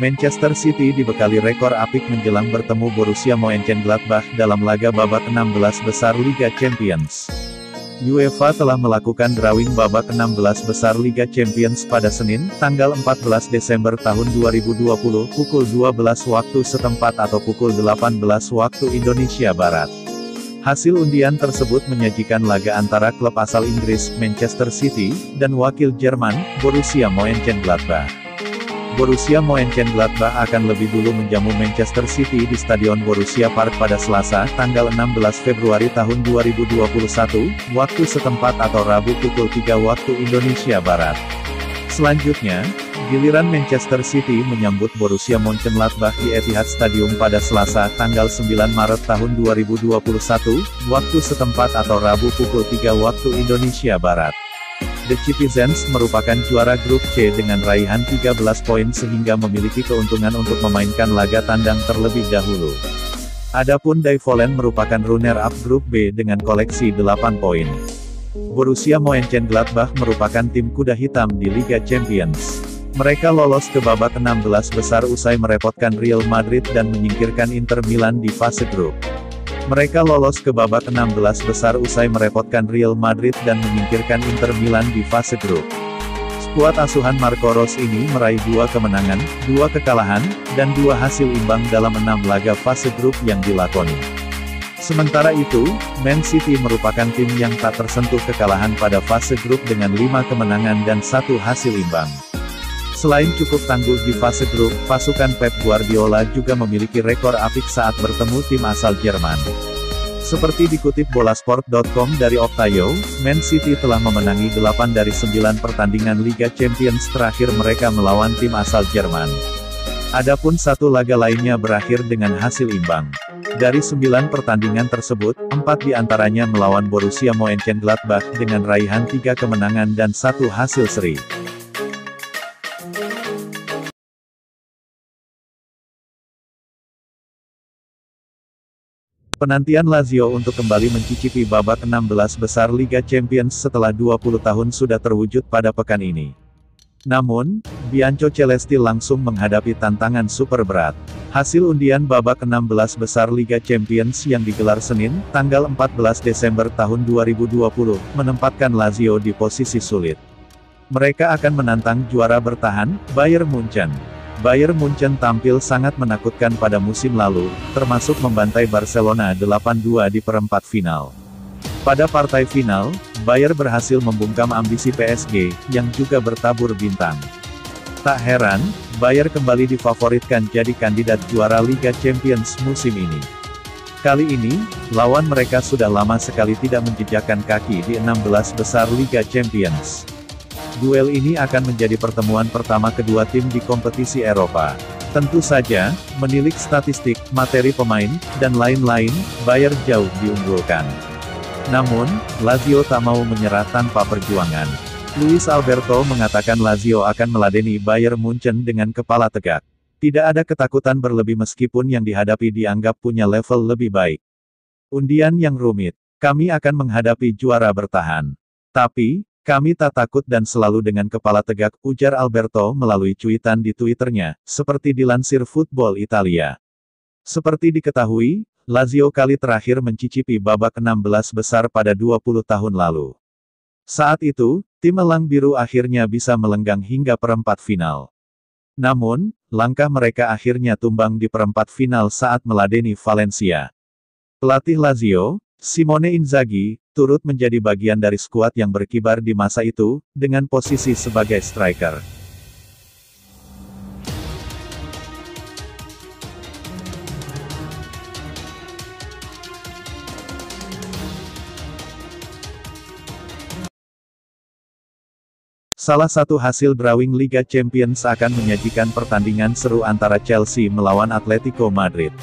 Manchester City dibekali rekor apik menjelang bertemu Borussia Mönchengladbach dalam laga babak 16 besar Liga Champions. UEFA telah melakukan drawing babak 16 besar Liga Champions pada Senin, tanggal 14 Desember tahun 2020, pukul 12 waktu setempat atau pukul 18 waktu Indonesia Barat. Hasil undian tersebut menyajikan laga antara klub asal Inggris, Manchester City, dan wakil Jerman, Borussia Mönchengladbach. Borussia Mönchengladbach akan lebih dulu menjamu Manchester City di Stadion Borussia Park pada Selasa, tanggal 16 Februari tahun 2021, waktu setempat atau Rabu pukul 3 waktu Indonesia Barat. Selanjutnya, giliran Manchester City menyambut Borussia Mönchengladbach di Etihad Stadium pada Selasa, tanggal 9 Maret tahun 2021, waktu setempat atau Rabu pukul 3 waktu Indonesia Barat. The Citizens merupakan juara grup C dengan raihan 13 poin sehingga memiliki keuntungan untuk memainkan laga tandang terlebih dahulu. Adapun Daivolen merupakan runner-up grup B dengan koleksi 8 poin. Borussia Mönchengladbach merupakan tim kuda hitam di Liga Champions. Mereka lolos ke babak 16 besar usai merepotkan Real Madrid dan menyingkirkan Inter Milan di fase grup. Mereka lolos ke babak 16 besar usai merepotkan Real Madrid dan menyingkirkan Inter Milan di fase grup. Skuad asuhan Marco Rose ini meraih dua kemenangan, dua kekalahan, dan dua hasil imbang dalam enam laga fase grup yang dilakoni. Sementara itu, Man City merupakan tim yang tak tersentuh kekalahan pada fase grup dengan lima kemenangan dan satu hasil imbang. Selain cukup tangguh di fase grup, pasukan Pep Guardiola juga memiliki rekor apik saat bertemu tim asal Jerman. Seperti dikutip bolasport.com dari Optayo, Man City telah memenangi 8 dari 9 pertandingan Liga Champions terakhir mereka melawan tim asal Jerman. Adapun satu laga lainnya berakhir dengan hasil imbang. Dari 9 pertandingan tersebut, 4 di antaranya melawan Borussia Mönchengladbach dengan raihan 3 kemenangan dan satu hasil seri. Penantian Lazio untuk kembali mencicipi babak 16 besar Liga Champions setelah 20 tahun sudah terwujud pada pekan ini. Namun, Bianco Celesti langsung menghadapi tantangan super berat. Hasil undian babak 16 besar Liga Champions yang digelar Senin, tanggal 14 Desember tahun 2020, menempatkan Lazio di posisi sulit. Mereka akan menantang juara bertahan, Bayern Munchen. Bayern Munchen tampil sangat menakutkan pada musim lalu, termasuk membantai Barcelona 8-2 di perempat final. Pada partai final, Bayern berhasil membungkam ambisi PSG, yang juga bertabur bintang. Tak heran, Bayern kembali difavoritkan jadi kandidat juara Liga Champions musim ini. Kali ini, lawan mereka sudah lama sekali tidak menjejakkan kaki di 16 besar Liga Champions. Duel ini akan menjadi pertemuan pertama kedua tim di kompetisi Eropa. Tentu saja, menilik statistik, materi pemain, dan lain-lain, Bayern jauh diunggulkan. Namun, Lazio tak mau menyerah tanpa perjuangan. Luis Alberto mengatakan Lazio akan meladeni Bayern Munchen dengan kepala tegak. Tidak ada ketakutan berlebih meskipun yang dihadapi dianggap punya level lebih baik. Undian yang rumit. Kami akan menghadapi juara bertahan. Tapi, kami tak takut dan selalu dengan kepala tegak, ujar Alberto melalui cuitan di Twitternya, seperti dilansir Football Italia. Seperti diketahui, Lazio kali terakhir mencicipi babak 16 besar pada 20 tahun lalu. Saat itu, tim Elang Biru akhirnya bisa melenggang hingga perempat final. Namun, langkah mereka akhirnya tumbang di perempat final saat meladeni Valencia. Pelatih Lazio, Simone Inzaghi, turut menjadi bagian dari skuad yang berkibar di masa itu, dengan posisi sebagai striker. Salah satu hasil drawing Liga Champions akan menyajikan pertandingan seru antara Chelsea melawan Atletico Madrid.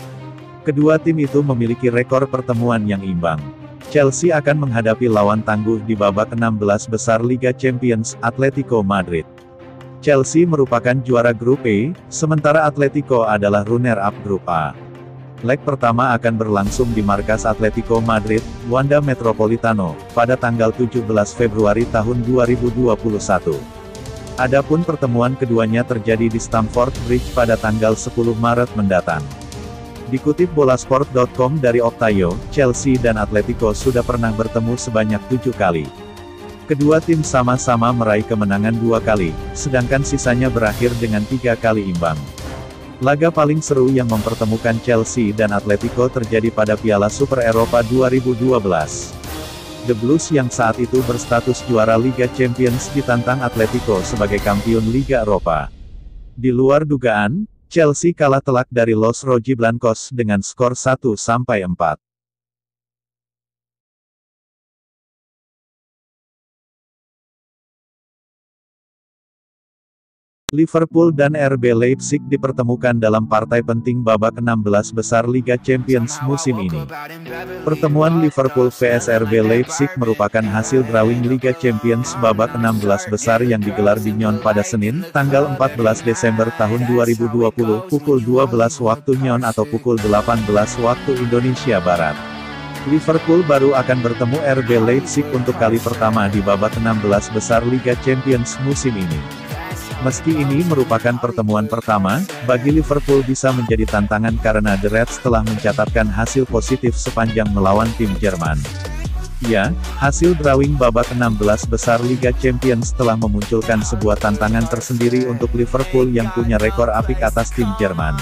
Kedua tim itu memiliki rekor pertemuan yang imbang. Chelsea akan menghadapi lawan tangguh di babak 16 besar Liga Champions, Atletico Madrid. Chelsea merupakan juara grup E, sementara Atletico adalah runner-up grup A. Leg pertama akan berlangsung di markas Atletico Madrid, Wanda Metropolitano, pada tanggal 17 Februari tahun 2021. Adapun pertemuan keduanya terjadi di Stamford Bridge pada tanggal 10 Maret mendatang. Dikutip bolasport.com dari Optayo, Chelsea dan Atletico sudah pernah bertemu sebanyak tujuh kali. Kedua tim sama-sama meraih kemenangan dua kali, sedangkan sisanya berakhir dengan tiga kali imbang. Laga paling seru yang mempertemukan Chelsea dan Atletico terjadi pada Piala Super Eropa 2012. The Blues yang saat itu berstatus juara Liga Champions ditantang Atletico sebagai kampiun Liga Eropa. Di luar dugaan, Chelsea kalah telak dari Los Rojiblancos dengan skor 1-4. Liverpool dan RB Leipzig dipertemukan dalam partai penting babak 16 besar Liga Champions musim ini. Pertemuan Liverpool vs RB Leipzig merupakan hasil drawing Liga Champions babak 16 besar yang digelar di Nyon pada Senin, tanggal 14 Desember tahun 2020, pukul 12 waktu Nyon atau pukul 18 waktu Indonesia Barat. Liverpool baru akan bertemu RB Leipzig untuk kali pertama di babak 16 besar Liga Champions musim ini. Meski ini merupakan pertemuan pertama, bagi Liverpool bisa menjadi tantangan karena The Reds telah mencatatkan hasil positif sepanjang melawan tim Jerman. Ya, hasil drawing babak 16 besar Liga Champions telah memunculkan sebuah tantangan tersendiri untuk Liverpool yang punya rekor apik atas tim Jerman.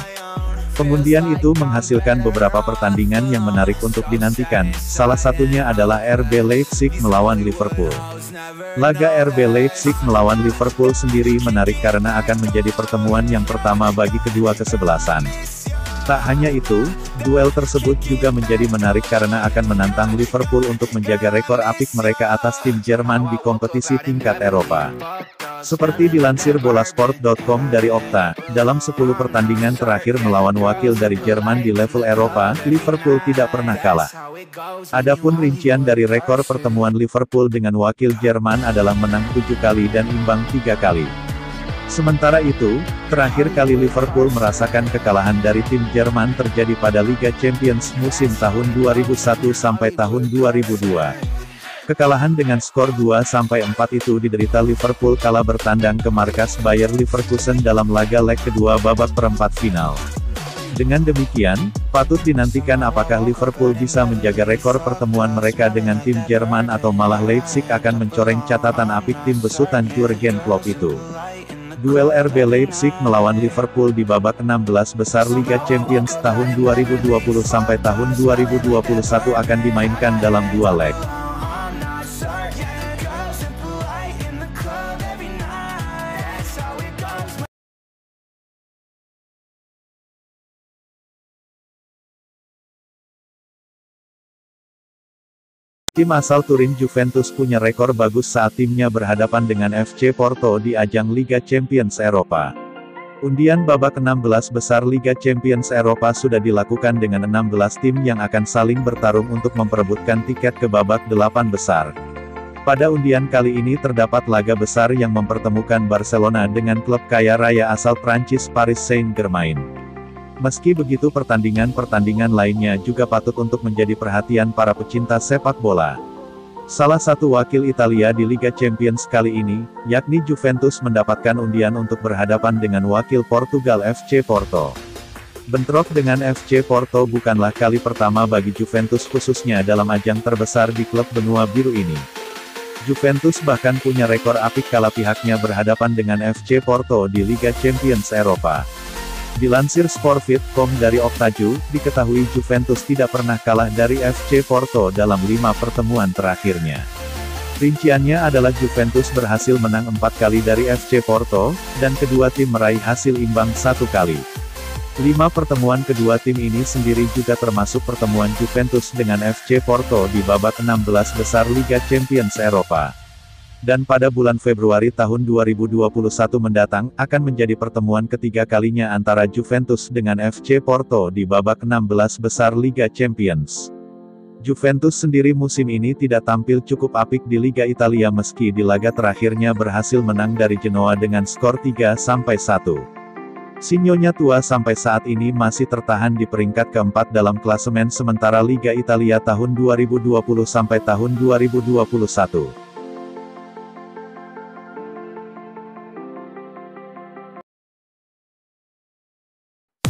Pengundian itu menghasilkan beberapa pertandingan yang menarik untuk dinantikan, salah satunya adalah RB Leipzig melawan Liverpool. Laga RB Leipzig melawan Liverpool sendiri menarik karena akan menjadi pertemuan yang pertama bagi kedua kesebelasan. Tak hanya itu, duel tersebut juga menjadi menarik karena akan menantang Liverpool untuk menjaga rekor apik mereka atas tim Jerman di kompetisi tingkat Eropa. Seperti dilansir bolasport.com dari Opta, dalam 10 pertandingan terakhir melawan wakil dari Jerman di level Eropa, Liverpool tidak pernah kalah. Adapun rincian dari rekor pertemuan Liverpool dengan wakil Jerman adalah menang 7 kali dan imbang 3 kali. Sementara itu, terakhir kali Liverpool merasakan kekalahan dari tim Jerman terjadi pada Liga Champions musim tahun 2001 sampai tahun 2002. Kekalahan dengan skor 2-4 itu diderita Liverpool kala bertandang ke markas Bayer Leverkusen dalam laga leg kedua babak perempat final. Dengan demikian, patut dinantikan apakah Liverpool bisa menjaga rekor pertemuan mereka dengan tim Jerman atau malah Leipzig akan mencoreng catatan apik tim besutan Jurgen Klopp itu. Duel RB Leipzig melawan Liverpool di babak 16 besar Liga Champions tahun 2020 sampai tahun 2021 akan dimainkan dalam dua leg. Tim asal Turin Juventus punya rekor bagus saat timnya berhadapan dengan FC Porto di ajang Liga Champions Eropa. Undian babak 16 besar Liga Champions Eropa sudah dilakukan dengan 16 tim yang akan saling bertarung untuk memperebutkan tiket ke babak 8 besar. Pada undian kali ini terdapat laga besar yang mempertemukan Barcelona dengan klub kaya raya asal Prancis Paris Saint-Germain. Meski begitu pertandingan-pertandingan lainnya juga patut untuk menjadi perhatian para pecinta sepak bola. Salah satu wakil Italia di Liga Champions kali ini, yakni Juventus mendapatkan undian untuk berhadapan dengan wakil Portugal FC Porto. Bentrok dengan FC Porto bukanlah kali pertama bagi Juventus khususnya dalam ajang terbesar di klub benua biru ini. Juventus bahkan punya rekor apik kala pihaknya berhadapan dengan FC Porto di Liga Champions Eropa. Dilansir Sportfit.com dari Oktaju, diketahui Juventus tidak pernah kalah dari FC Porto dalam lima pertemuan terakhirnya. Rinciannya adalah Juventus berhasil menang empat kali dari FC Porto, dan kedua tim meraih hasil imbang satu kali. Lima pertemuan kedua tim ini sendiri juga termasuk pertemuan Juventus dengan FC Porto di babak 16 besar Liga Champions Eropa. Dan pada bulan Februari tahun 2021 mendatang, akan menjadi pertemuan ketiga kalinya antara Juventus dengan FC Porto di babak 16 besar Liga Champions. Juventus sendiri musim ini tidak tampil cukup apik di Liga Italia meski di laga terakhirnya berhasil menang dari Genoa dengan skor 3-1. Sinyonya tua sampai saat ini masih tertahan di peringkat keempat dalam klasemen sementara Liga Italia tahun 2020 sampai tahun 2021.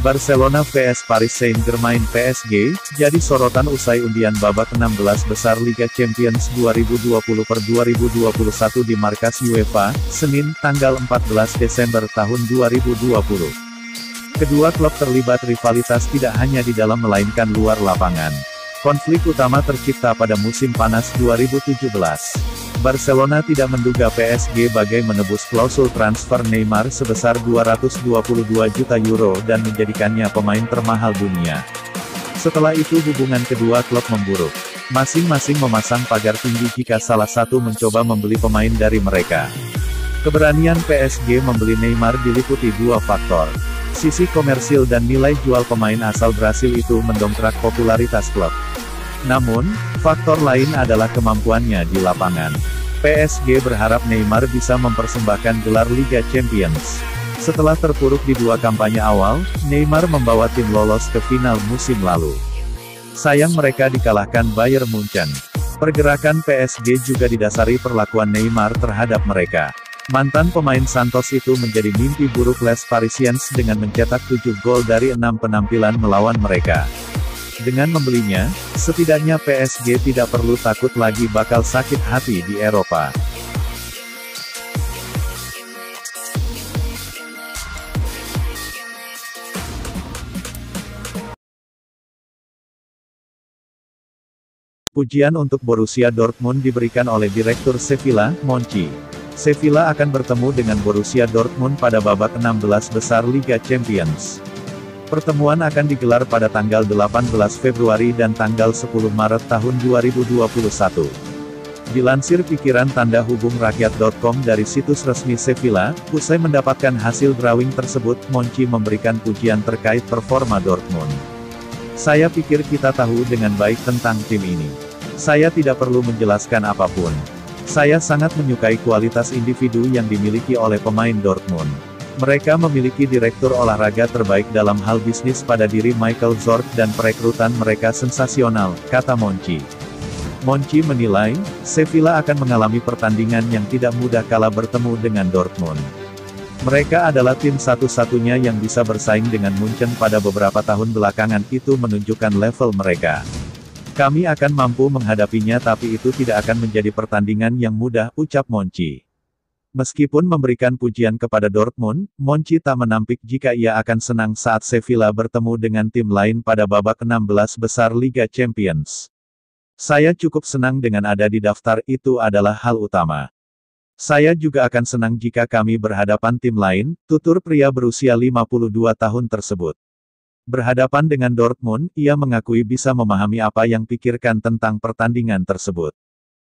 Barcelona vs Paris Saint-Germain PSG, jadi sorotan usai undian babak 16 besar Liga Champions 2020 per 2021 di markas UEFA, Senin, tanggal 14 Desember tahun 2020. Kedua klub terlibat rivalitas tidak hanya di dalam melainkan luar lapangan. Konflik utama tercipta pada musim panas 2017. Barcelona tidak menduga PSG bagai menebus klausul transfer Neymar sebesar 222 juta euro dan menjadikannya pemain termahal dunia. Setelah itu hubungan kedua klub memburuk. Masing-masing memasang pagar tinggi jika salah satu mencoba membeli pemain dari mereka. Keberanian PSG membeli Neymar diliputi dua faktor. Sisi komersil dan nilai jual pemain asal Brasil itu mendongkrak popularitas klub. Namun, faktor lain adalah kemampuannya di lapangan. PSG berharap Neymar bisa mempersembahkan gelar Liga Champions. Setelah terpuruk di dua kampanye awal, Neymar membawa tim lolos ke final musim lalu. Sayang mereka dikalahkan Bayern Munchen. Pergerakan PSG juga didasari perlakuan Neymar terhadap mereka. Mantan pemain Santos itu menjadi mimpi buruk Les Parisiens dengan mencetak 7 gol dari 6 penampilan melawan mereka. Dengan membelinya, setidaknya PSG tidak perlu takut lagi bakal sakit hati di Eropa. Pujian untuk Borussia Dortmund diberikan oleh Direktur Sevilla, Monchi. Sevilla akan bertemu dengan Borussia Dortmund pada babak 16 besar Liga Champions. Pertemuan akan digelar pada tanggal 18 Februari dan tanggal 10 Maret tahun 2021. Dilansir pikiran tanda hubung rakyat.com dari situs resmi Sevilla, usai mendapatkan hasil drawing tersebut, Monchi memberikan pujian terkait performa Dortmund. Saya pikir kita tahu dengan baik tentang tim ini. Saya tidak perlu menjelaskan apa pun. Saya sangat menyukai kualitas individu yang dimiliki oleh pemain Dortmund. Mereka memiliki direktur olahraga terbaik dalam hal bisnis pada diri Michael Zorc dan perekrutan mereka sensasional, kata Monchi. Monchi menilai, Sevilla akan mengalami pertandingan yang tidak mudah kala bertemu dengan Dortmund. Mereka adalah tim satu-satunya yang bisa bersaing dengan Munchen pada beberapa tahun belakangan itu menunjukkan level mereka. Kami akan mampu menghadapinya tapi itu tidak akan menjadi pertandingan yang mudah, ucap Monchi. Meskipun memberikan pujian kepada Dortmund, Monchi tak menampik jika ia akan senang saat Sevilla bertemu dengan tim lain pada babak 16 besar Liga Champions. Saya cukup senang dengan ada di daftar itu adalah hal utama. Saya juga akan senang jika kami berhadapan tim lain, tutur pria berusia 52 tahun tersebut. Berhadapan dengan Dortmund, ia mengakui bisa memahami apa yang pikirkan tentang pertandingan tersebut.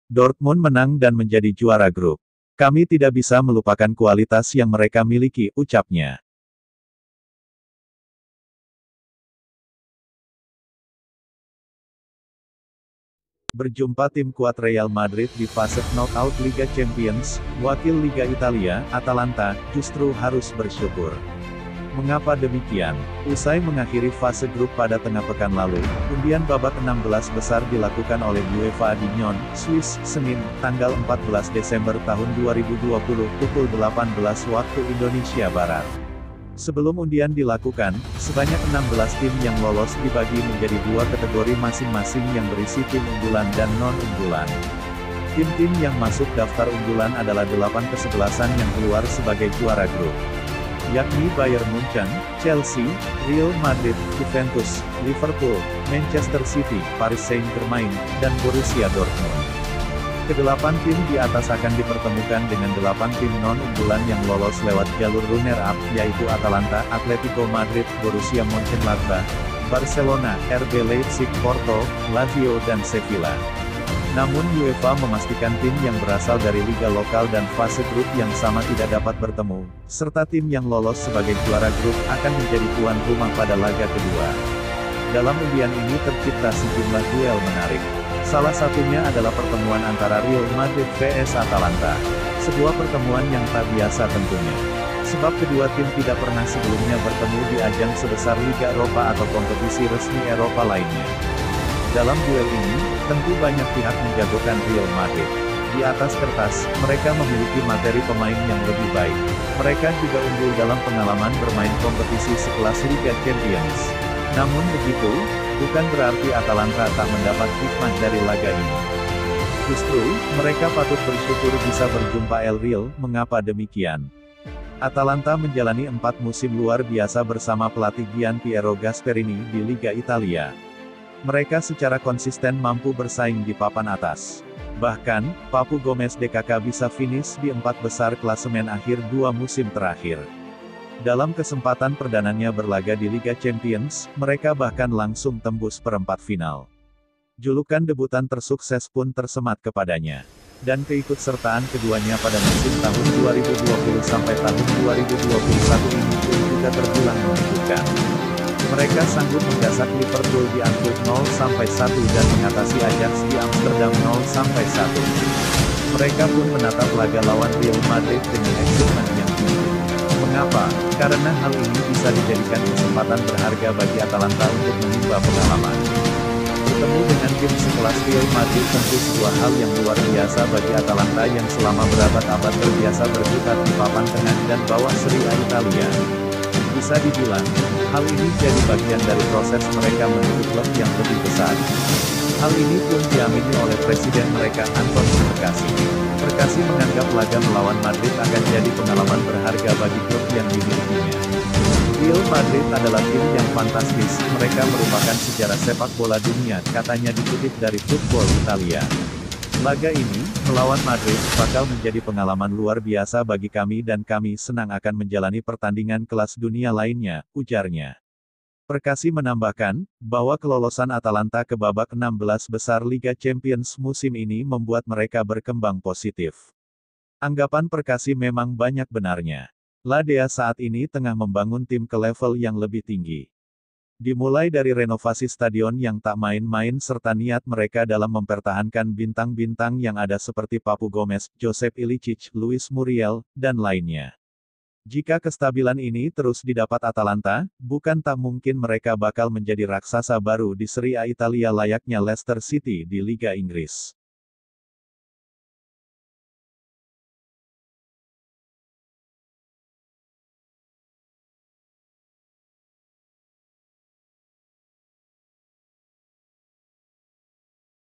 Dortmund menang dan menjadi juara grup. Kami tidak bisa melupakan kualitas yang mereka miliki, ucapnya. Berjumpa tim kuat Real Madrid di fase knockout Liga Champions, wakil Liga Italia, Atalanta, justru harus bersyukur. Mengapa demikian? Usai mengakhiri fase grup pada tengah pekan lalu, undian babak 16 besar dilakukan oleh UEFA di Nyon, Swiss, Senin, tanggal 14 Desember tahun 2020, pukul 18 waktu Indonesia Barat. Sebelum undian dilakukan, sebanyak 16 tim yang lolos dibagi menjadi dua kategori masing-masing yang berisi tim unggulan dan non-unggulan. Tim-tim yang masuk daftar unggulan adalah delapan kesebelasan yang keluar sebagai juara grup yakni Bayern Munchen, Chelsea, Real Madrid, Juventus, Liverpool, Manchester City, Paris Saint-Germain, dan Borussia Dortmund. Kedelapan tim di atas akan dipertemukan dengan delapan tim non-unggulan yang lolos lewat jalur runner-up, yaitu Atalanta, Atletico Madrid, Borussia Mönchengladbach, Barcelona, RB Leipzig, Porto, Lazio dan Sevilla. Namun UEFA memastikan tim yang berasal dari liga lokal dan fase grup yang sama tidak dapat bertemu, serta tim yang lolos sebagai juara grup akan menjadi tuan rumah pada laga kedua. Dalam undian ini tercipta sejumlah duel menarik. Salah satunya adalah pertemuan antara Real Madrid vs Atalanta. Sebuah pertemuan yang tak biasa tentunya. Sebab kedua tim tidak pernah sebelumnya bertemu di ajang sebesar Liga Eropa atau kompetisi resmi Eropa lainnya. Dalam duel ini, tentu banyak pihak menjagokan Real Madrid. Di atas kertas, mereka memiliki materi pemain yang lebih baik. Mereka juga unggul dalam pengalaman bermain kompetisi sekelas Liga Champions. Namun begitu, bukan berarti Atalanta tak mendapat hikmah dari laga ini. Justru, mereka patut bersyukur bisa berjumpa El Real, mengapa demikian? Atalanta menjalani empat musim luar biasa bersama pelatih Gian Piero Gasperini di Liga Italia. Mereka secara konsisten mampu bersaing di papan atas. Bahkan, Papu Gomez DKK bisa finish di empat besar klasemen akhir dua musim terakhir. Dalam kesempatan perdananya berlaga di Liga Champions, mereka bahkan langsung tembus perempat final. Julukan debutan tersukses pun tersemat kepadanya. Dan keikutsertaan keduanya pada musim tahun 2020 sampai tahun 2021 ini pun juga terbilang menunjukkan. Mereka sanggup menggasak Liverpool di Anfield 0-1 dan mengatasi Ajax di Amsterdam 0-1. Mereka pun menatap laga lawan Real Madrid dengan excitement yang tinggi. Mengapa? Karena hal ini bisa dijadikan kesempatan berharga bagi Atalanta untuk menimba pengalaman. Bertemu dengan tim sekelas Real Madrid tentu sebuah hal yang luar biasa bagi Atalanta yang selama berabad-abad terbiasa berkutat di papan tengah dan bawah Serie A Italia. Bisa dibilang, hal ini jadi bagian dari proses mereka menuju klub yang lebih besar. Hal ini pun diamini oleh presiden mereka Anton Perkasi. Perkasi menganggap laga melawan Madrid akan jadi pengalaman berharga bagi klub yang dimilikinya. Real Madrid adalah tim yang fantastis, mereka merupakan sejarah sepak bola dunia, katanya dikutip dari Football Italia. Laga ini, melawan Madrid, bakal menjadi pengalaman luar biasa bagi kami dan kami senang akan menjalani pertandingan kelas dunia lainnya, ujarnya. Perkasi menambahkan, bahwa kelolosan Atalanta ke babak 16 besar Liga Champions musim ini membuat mereka berkembang positif. Anggapan Perkasi memang banyak benarnya. La Dea saat ini tengah membangun tim ke level yang lebih tinggi. Dimulai dari renovasi stadion yang tak main-main serta niat mereka dalam mempertahankan bintang-bintang yang ada seperti Papu Gomez, Josep Ilicic, Luis Muriel, dan lainnya. Jika kestabilan ini terus didapat Atalanta, bukan tak mungkin mereka bakal menjadi raksasa baru di Serie A Italia layaknya Leicester City di Liga Inggris.